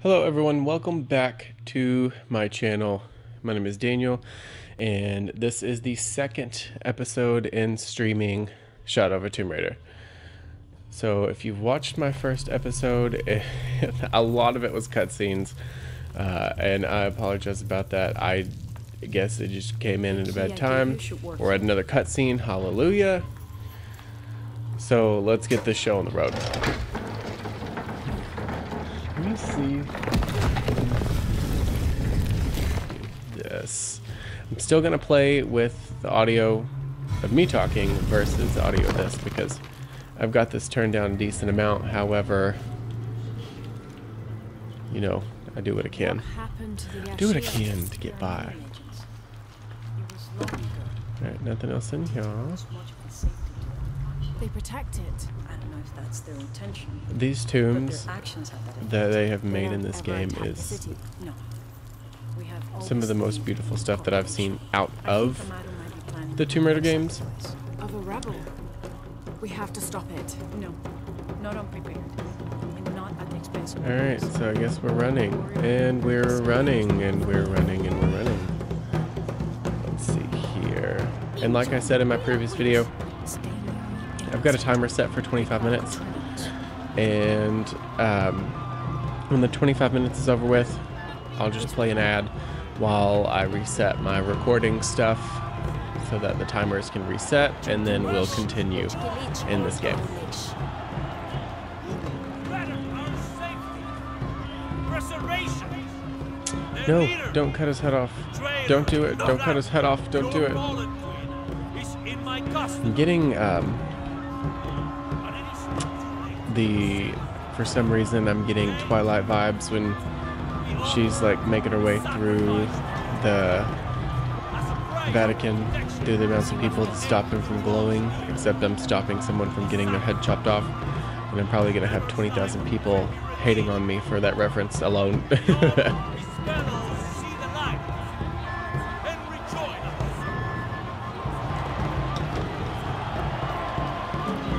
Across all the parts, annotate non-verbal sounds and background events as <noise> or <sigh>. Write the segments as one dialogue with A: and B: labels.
A: Hello everyone, welcome back to my channel. My name is Daniel and this is the second episode in streaming Shadow of a Tomb Raider. So if you've watched my first episode, <laughs> a lot of it was cutscenes uh, and I apologize about that. I guess it just came in at a bad time. We're at another cutscene, hallelujah. So let's get this show on the road. See. Yes. I'm still going to play with the audio of me talking versus the audio of this because I've got this turned down a decent amount. However, you know, I do what I can. Do what I can to get by. Alright, nothing else in here.
B: They protect it.
C: That's their intention.
A: These tombs
C: their actions have that
A: that they have made in this game is.
C: No. We have
A: some of the most beautiful stuff that I've seen out of
C: Amado might be planning
A: the Tomb Raider games.
B: Of a rebel. We have to stop it.
C: No, not unprepared. And not at the
A: Alright, so I guess we're running. And we're running, and we're running, and we're running. Let's see here. And like I said in my previous video, I've got a timer set for 25 minutes. And um, when the 25 minutes is over with, I'll just play an ad while I reset my recording stuff so that the timers can reset, and then we'll continue in this game. No, don't cut his head off. Don't do it. Don't cut his head off. Don't do it. I'm getting um, the for some reason I'm getting Twilight vibes when she's like making her way through the Vatican through the amounts of people to stop him from glowing. Except I'm stopping someone from getting their head chopped off, and I'm probably gonna have 20,000 people hating on me for that reference alone. <laughs>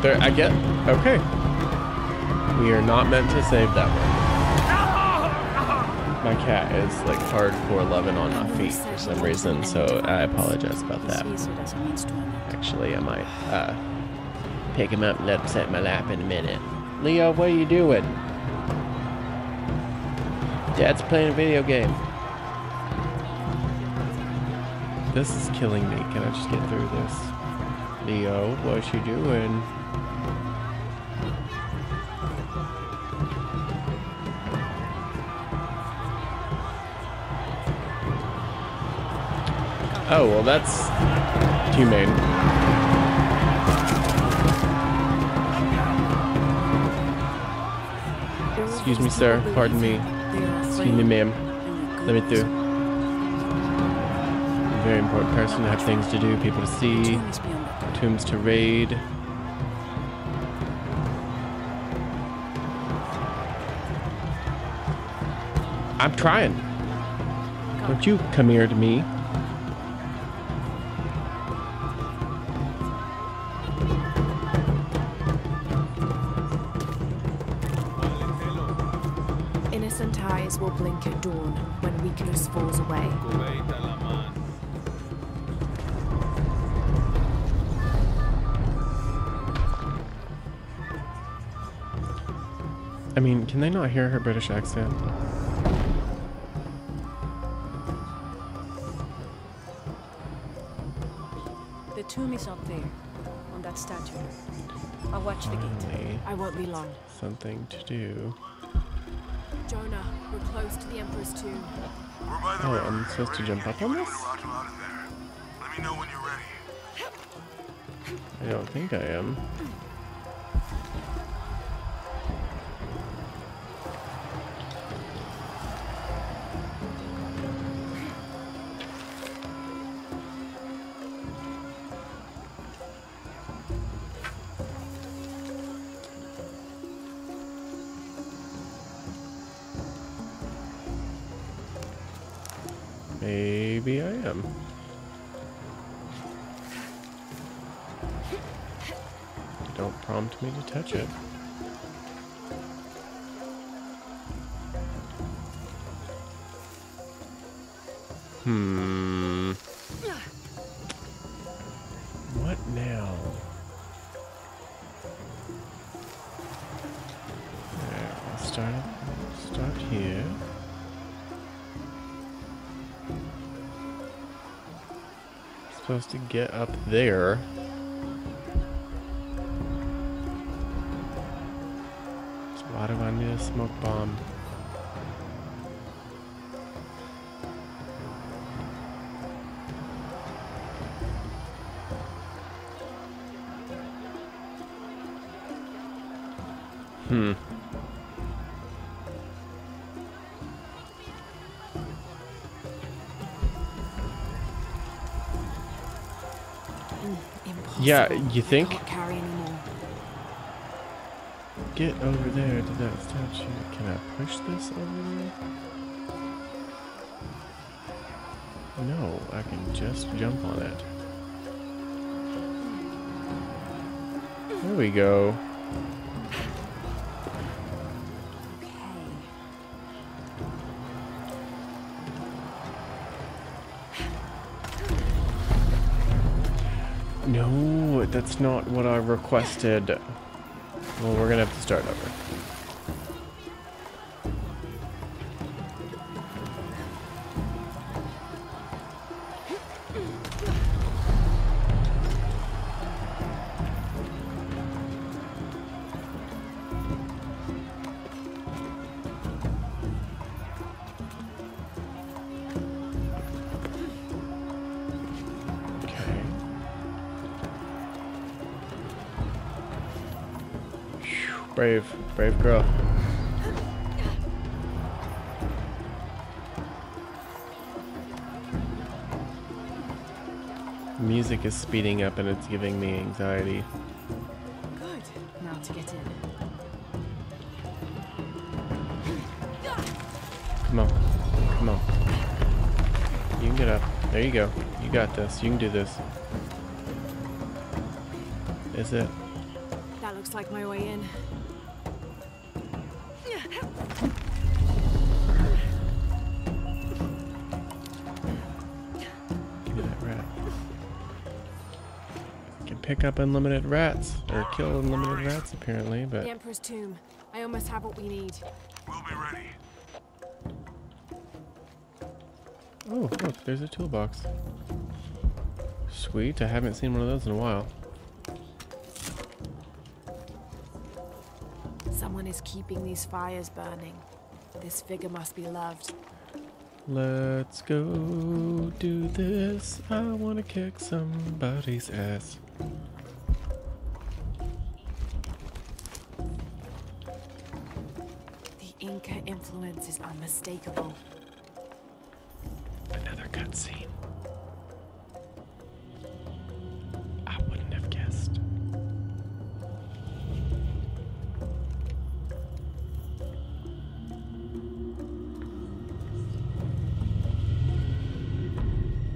A: there, I get. Okay. We are not meant to save that one. My cat is like hardcore loving on my feet for some reason, so I apologize about that. Actually, I might uh, pick him up and let him sit in my lap in a minute. Leo, what are you doing? Dad's playing a video game. This is killing me. Can I just get through this? Leo, what are you doing? Oh, well that's humane. Excuse me, sir. Pardon me. Excuse me, ma'am. Let me through. A very important person. I have things to do, people to see, tombs to raid. I'm trying. Don't you come here to me.
B: Dawn when weakness falls away.
A: I mean, can they not hear her British accent?
C: The tomb is up there, on that statue. I'll watch the gate.
B: I won't be long.
A: something to do.
B: Jonah, we're close to the Emperor's tomb.
D: We're by the
A: Oh,
D: river.
A: I'm supposed to jump up on this?
D: Roger out in there. Let me know when you're ready.
A: I don't think I am. Maybe I am. Don't prompt me to touch it. Supposed to get up there. So why do I need a smoke bomb? Yeah, you think?
B: can't carry anymore.
A: Get over there to that statue. Can I push this over there? No, I can just jump on it. There we go. That's not what I requested. Well, we're gonna have to start over. Brave, brave girl. Music is speeding up and it's giving me anxiety.
B: Good. Now to get in.
A: Come on. Come on. You can get up. There you go. You got this. You can do this. Is it?
B: That looks like my way in.
A: Pick up unlimited rats. Or kill unlimited rats apparently, but
B: The Emperor's tomb. I almost have what we need.
D: We'll be ready.
A: Oh, look, there's a toolbox. Sweet, I haven't seen one of those in a while.
B: Someone is keeping these fires burning. This figure must be loved.
A: Let's go do this. I wanna kick somebody's ass.
B: Unmistakable.
A: Another cutscene. I wouldn't have guessed.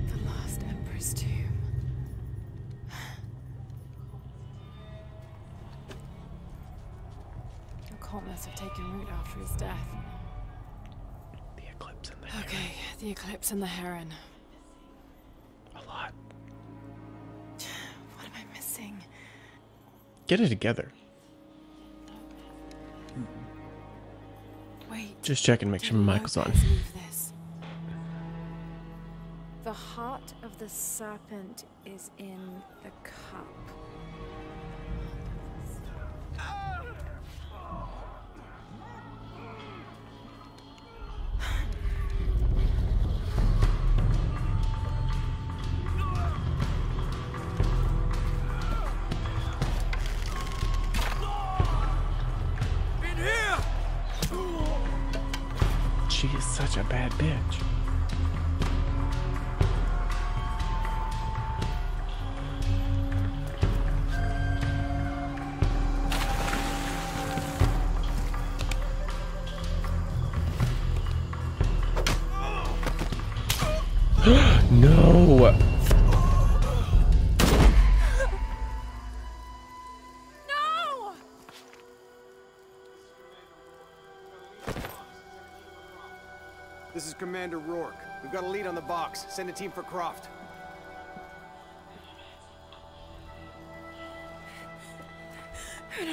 B: The last Emperor's tomb. <sighs> The cult must have taken root after his death.
A: The eclipse in the
B: Okay, the eclipse and the heron.
A: a lot. <sighs>
B: What am I missing?
A: Get it together.
B: Wait.
A: Just check and make sure Michael's on.
B: Lopez leave this?
C: The heart of the serpent is in the cup.
A: Bitch. <gasps> no!
B: No!
E: Commander Rourke. We've got a lead on the box. Send a team for Croft.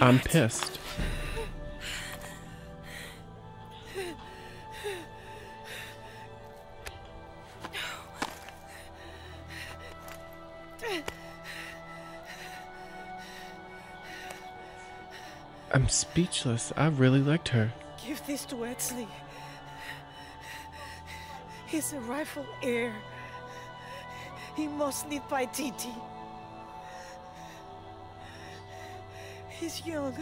A: I'm pissed. I'm speechless. I really liked her.
F: Give this to Etzli. He's a rightful heir. He must live by TT. He's young,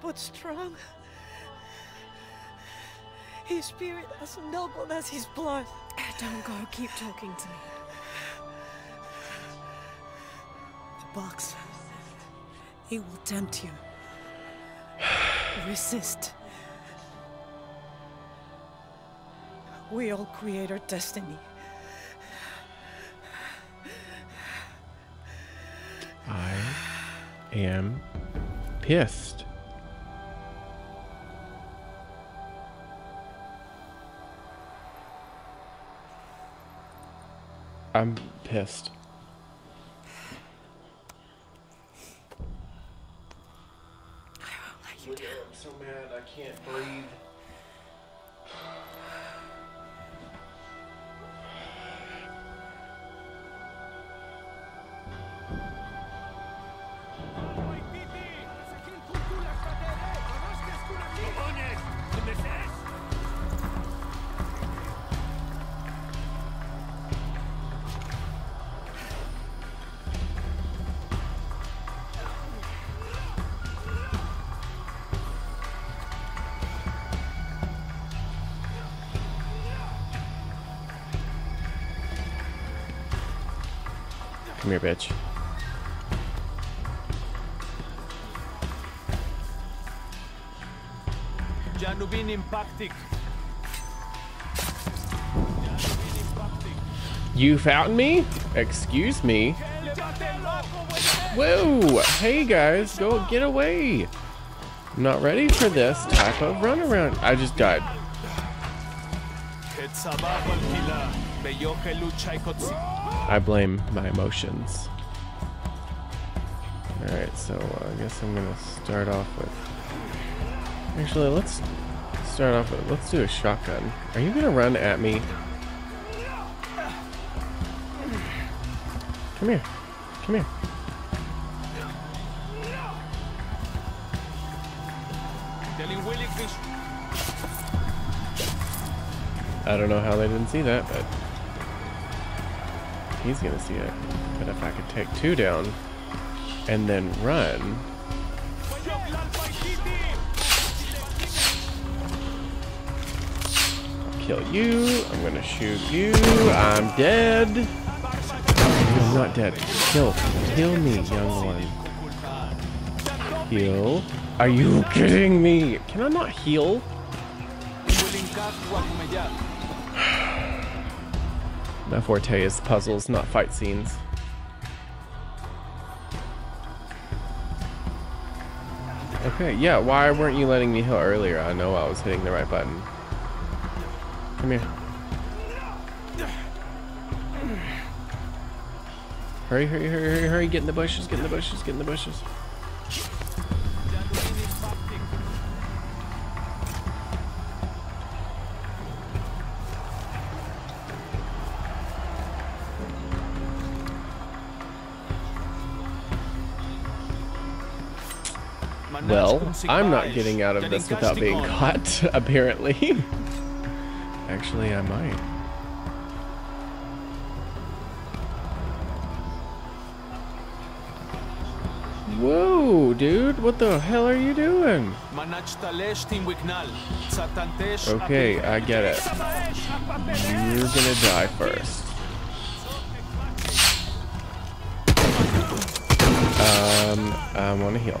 F: but strong. His spirit as noble as his blood.
C: Don't go. Keep talking to me.
F: The box. It will tempt you. <sighs> Resist. We all create our destiny.
A: I am pissed. I'm pissed. I'm so mad I can't breathe. Come here, bitch.
G: Janubin impactic.
A: You found me? Excuse me? Whoa! Hey guys, go get away! I'm not ready for this type of runaround. I just died. I blame my emotions. Alright, so uh, I guess I'm gonna start off with. Actually, let's start off with. Let's do a shotgun. Are you gonna run at me? Come here. Come here. I don't know how they didn't see that, but he's gonna see it. But if I could take two down and then run, kill you. I'm gonna shoot you. I'm dead. I'm not dead. Kill, kill me, young one. Heal. Are you kidding me? Can I not heal? My forte is puzzles, not fight scenes. Okay, yeah, why weren't you letting me heal earlier? I know I was hitting the right button. Come here. Hurry, hurry, hurry, hurry, hurry, get in the bushes, get in the bushes, get in the bushes. Well, I'm not getting out of this without being <laughs> caught, apparently. Actually, I might. Whoa, dude, what the hell are you doing? Okay, I get it. You're gonna die first. Um, I want to heal.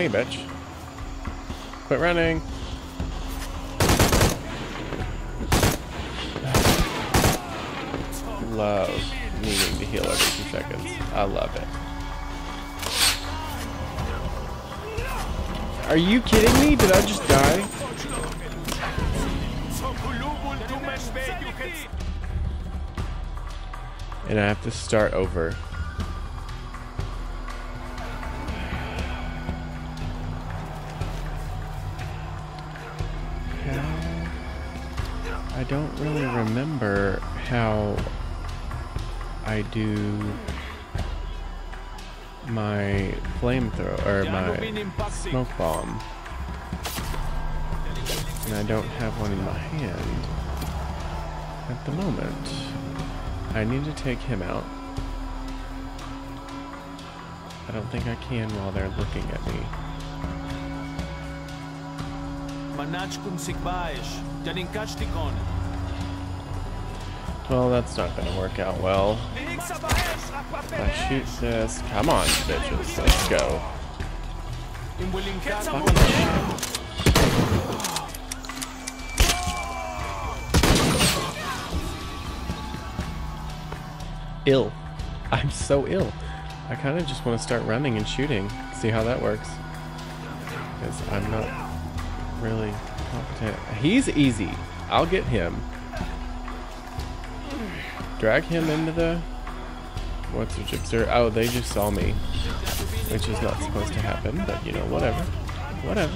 A: hey, bitch. Quit running. Love needing to heal every two seconds. I love it. Are you kidding me? Did I just die? And I have to start over. Don't really remember how I do my flamethrower or my smoke bomb. And I don't have one in my hand at the moment. I need to take him out. I don't think I can while they're looking at me.
G: Manach kum sikbaesh. Janin kachtikon.
A: Well, that's not gonna work out well. I shoot this, come on, bitches, let's go. Ill. I'm so ill. I kind of just want to start running and shooting, see how that works. Because I'm not really competent. He's easy. I'll get him. Drag him into the... What's the gypster? Oh, they just saw me. Which is not supposed to happen, but you know, whatever. Whatever.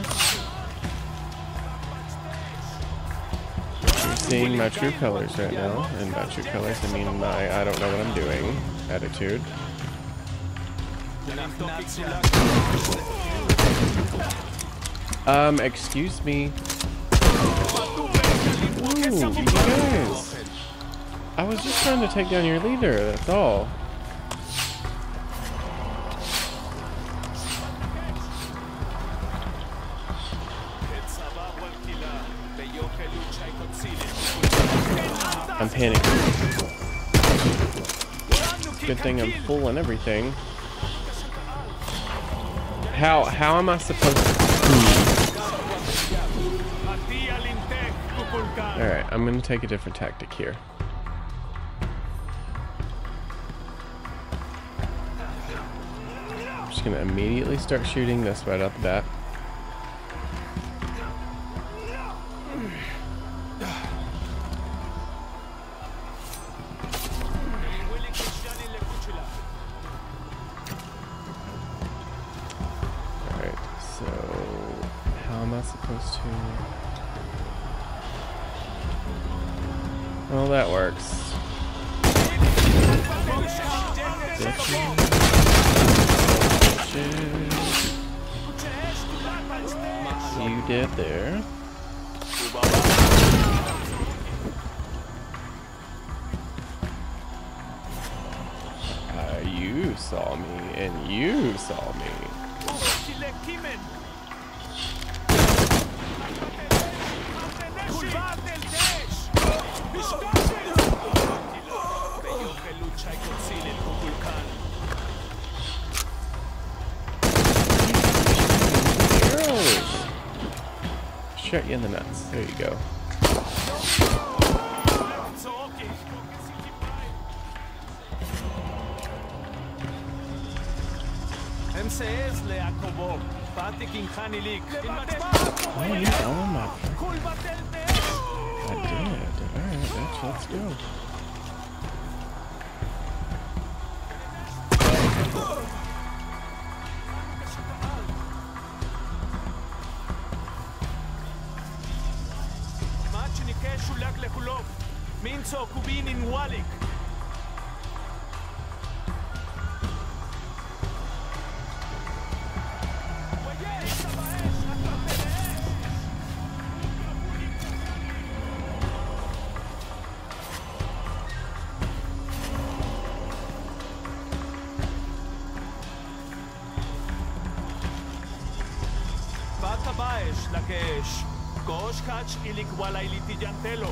A: You're seeing my true colors right now. And by true colors, I mean my I don't know what I'm doing attitude. Um, excuse me. Ooh, you guys. I was just trying to take down your leader, that's all. I'm panicking. Good thing I'm full and everything. How how am I supposed to hmm. Alright, I'm gonna take a different tactic here. I'm just gonna immediately start shooting this right out the bat. You saw me, and you saw me. Shut you in the nuts. There you go.
G: MCS leakobo. Patik in Hanilik.
A: Oh, you oh my I did. Alright, bitch, let's go.
G: Machinike shulak lekulov. Minzo kubin in walik. Kosh kach ilikwala ilitijantelo.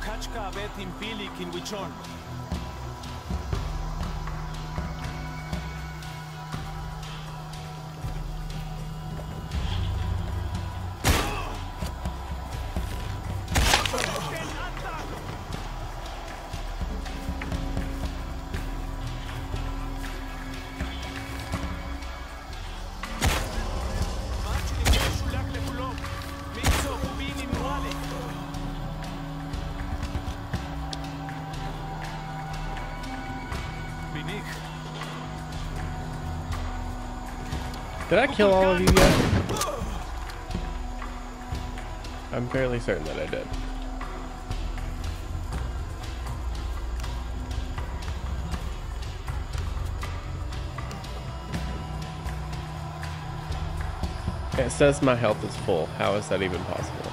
G: Kachka bet impili kinwichon.
A: Kill all of you yet? I'm fairly certain that I did. It says my health is full. How is that even possible?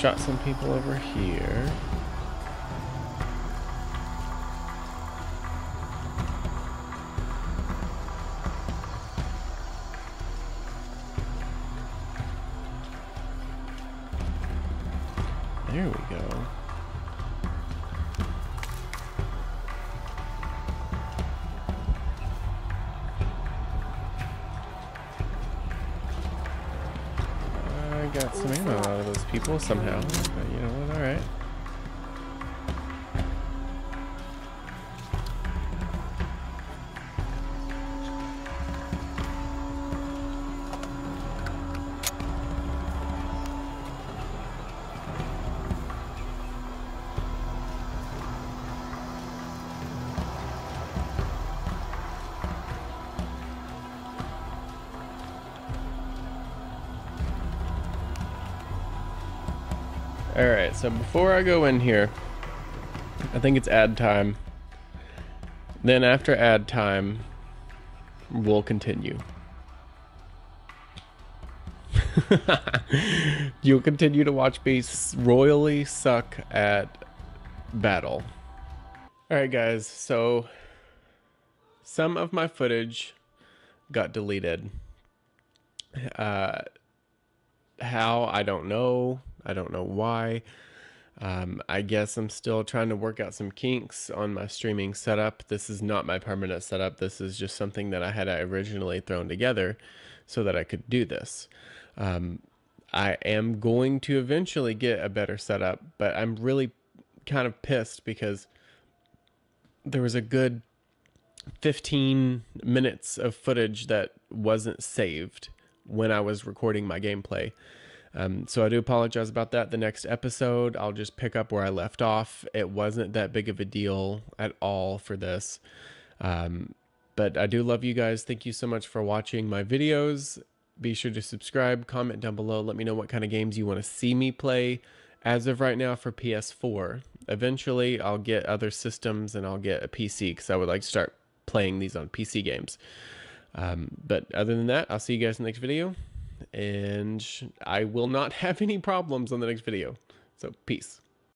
A: Shot some people over here. There we go. Got some ammo out of those people somehow, but you know what, alright. So before I go in here, I think it's ad time. Then after ad time, we'll continue. <laughs> You'll continue to watch me royally suck at battle. Alright, guys, so some of my footage got deleted. Uh, how I don't know. I don't know why. Um, I guess I'm still trying to work out some kinks on my streaming setup. This is not my permanent setup. This is just something that I had originally thrown together so that I could do this. Um, I am going to eventually get a better setup, but I'm really kind of pissed because there was a good 15 minutes of footage that wasn't saved when I was recording my gameplay. Um, so I do apologize about that. The next episode, I'll just pick up where I left off. It wasn't that big of a deal at all for this. Um, but I do love you guys. Thank you so much for watching my videos. Be sure to subscribe, comment down below. Let me know what kind of games you want to see me play. As of right now for PS4. Eventually, I'll get other systems and I'll get a PC because I would like to start playing these on PC games. Um, but other than that, I'll see you guys in the next video. And I will not <laughs> have any problems on the next video. So, peace.